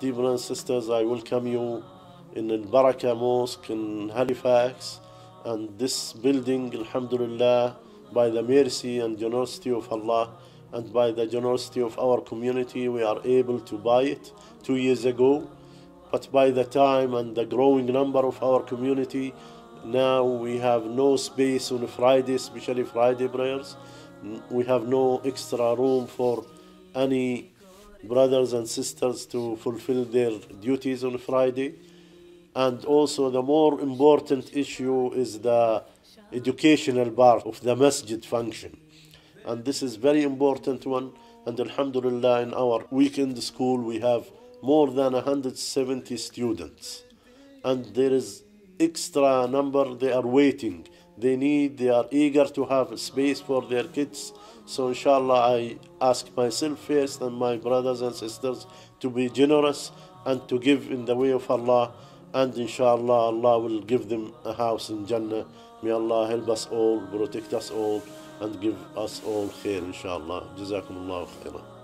Dear brothers and sisters, I welcome you in Al Baraka Mosque in Halifax. And this building, Alhamdulillah, by the mercy and generosity of Allah and by the generosity of our community, we are able to buy it two years ago. But by the time and the growing number of our community, now we have no space on Friday, especially Friday prayers. We have no extra room for any brothers and sisters to fulfill their duties on Friday. And also, the more important issue is the educational part of the masjid function. And this is very important one. And Alhamdulillah, in our weekend school, we have more than 170 students. And there is extra number they are waiting. They need, they are eager to have space for their kids. So inshallah, I ask myself first and my brothers and sisters to be generous and to give in the way of Allah. And inshallah, Allah will give them a house in Jannah. May Allah help us all, protect us all, and give us all khair, inshallah. Jazakum Allah khairan.